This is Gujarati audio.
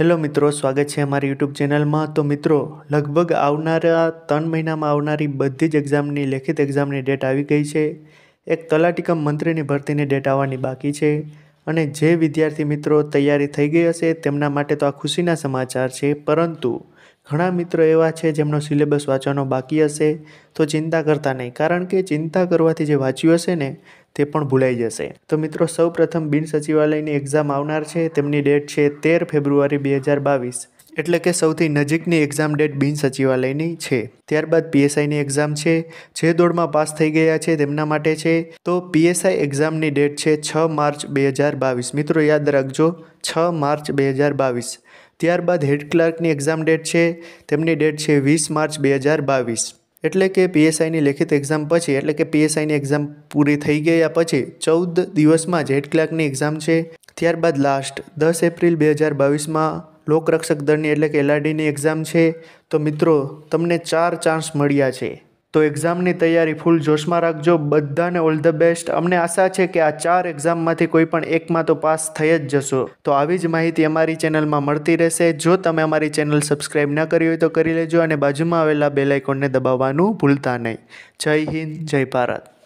હેલો મિત્રો, સ્વાગત છે અમારી યુટ્યુબ ચેનલમાં. તો મિત્રો, લગભગ આવનારા ત્રણ મહિનામાં આવનારી બધી જ એક્ઝામની, લેખિત એક્ઝામની ડેટ આવી ગઈ છે. એક તલાટીકમ મંત્રીની ભરતીની ડેટ આવવાની બાકી છે. અને જે વિદ્યાર્થી મિત્રો તૈયારી થઈ ગઈ હશે, તેમના માટે તો આ ખુશીના સમાચાર છે. પરંતુ ઘણા મિત્રો એવા છે જેમનો સિલેબસ વાંચવાનો બાકી હશે તો ચિંતા કરતા નહીં. કારણ કે ચિંતા કરવાથી જે વાંચ્યું હશે ને, તે પણ ભૂલાઈ જશે. તો મિત્રો સૌ પ્રથમ બિન સચિવાલયની એક્ઝામ આવનાર છે. તેમની ડેટ છે તેર ફેબ્રુઆરી બે હજાર બાવીસ. એટલે કે સૌથી નજીકની એક્ઝામ ડેટ બિન સચિવાલયની છે. ત્યારબાદ પીએસઆઈની એક્ઝામ છે, જે દોડમાં પાસ થઈ ગયા છે તેમના માટે છે. તો પીએસઆઈ એક્ઝામની ડેટ છે છ માર્ચ બે હજાર બાવીસ. મિત્રો યાદ રાખજો, છ માર્ચ બે હજાર બાવીસ. ત્યારબાદ હેડ ક્લાર્કની એક્ઝામ ડેટ છે, તેમની ડેટ છે વીસ માર્ચ બે હજાર બાવીસ. એટલે કે પીએસઆઈની લેખિત એક્ઝામ પછી, એટલે કે પીએસઆઈની એક્ઝામ પૂરી થઈ ગયા પછી, ચૌદ દિવસમાં જ હેડ ક્લાર્કની એક્ઝામ છે. ત્યારબાદ લાસ્ટ દસ એપ્રિલ બે હજાર બાવીસમાં લોકરક્ષક દળની એટલે કે એલઆરડીની એક્ઝામ છે. તો મિત્રો, તમને ચાર ચાન્સ મળ્યા છે. તો એક્ઝામની તૈયારી ફૂલ જોશમાં રાખજો. બધાને ઓલ ધ બેસ્ટ અમને આશા છે કે આ ચાર એક્ઝામમાંથી કોઈ પણ એકમાં તો પાસ થઈ જ જશો. તો આવી જ માહિતી અમારી ચેનલમાં મળતી રહેશે. જો તમે અમારી ચેનલ સબસ્ક્રાઈબ ના કરી હોય તો કરી લેજો અને બાજુમાં આવેલા બેલ દબાવવાનું ભૂલતા નહીં. જય હિન્દ, જય ભારત.